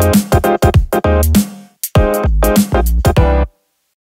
Bye.